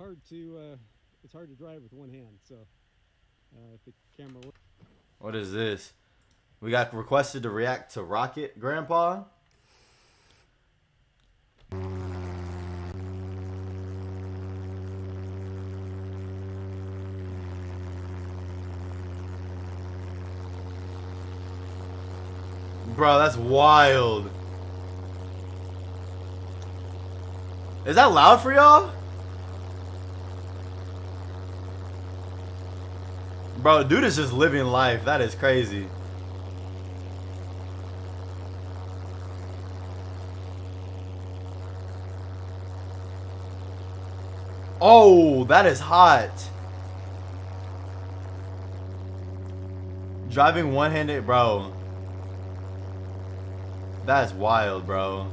hard to uh, it's hard to drive with one hand. So uh, if the camera. Works. What is this? We got requested to react to Rocket, Grandpa. Bro, that's wild. Is that loud for y'all? Bro, dude is just living life. That is crazy. Oh, that is hot. Driving one-handed, bro. That's wild, bro.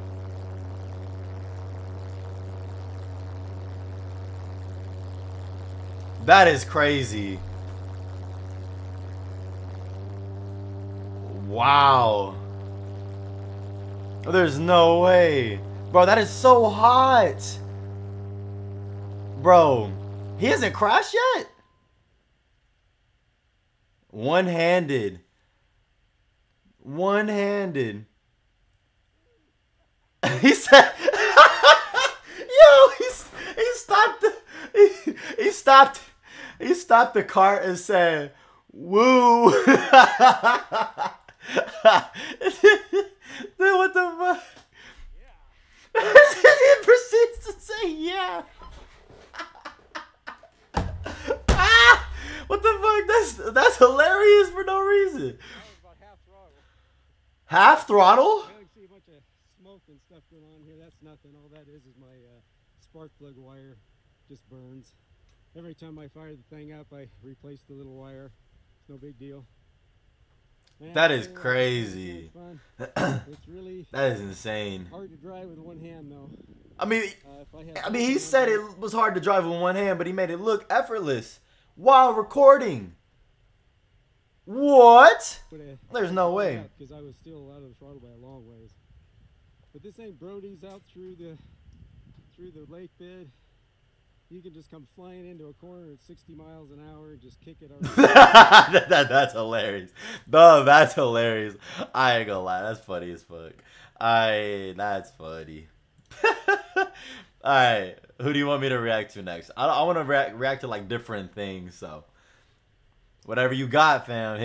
That is crazy. Wow. There's no way. Bro, that is so hot. Bro, he hasn't crashed yet? One-handed. One-handed. he said, "Yo, he's he stopped. He, he stopped. He stopped the cart and said, "Woo." then what the fuck? he proceeds to say, "Yeah." ah! What the fuck? That's that's hilarious for no reason. Half throttle. Half throttle? Yeah, see a bunch of smoke and stuff going on here. That's nothing. All that is is my uh, spark plug wire just burns. Every time I fire the thing up, I replace the little wire. It's no big deal. Man, That is I tell you what, crazy. it's really That is insane. hard to drive with one hand, though. I mean, Uh, I, I mean, he said hands- it was hard to drive with one hand, but he made it look effortless while recording. What? Uh, There's no way. Because I was still out of the throttle by a long ways. But this ain't Brody's out through the through the lake bed. You can just come flying into a corner at 60 miles an hour and just kick it out. that, that- that's hilarious. No, that's hilarious. I ain't gonna lie, that's funny as fuck. I that's funny. All right, who do you want me to react to next? I, I want to react, react to like different things. So, whatever you got, fam.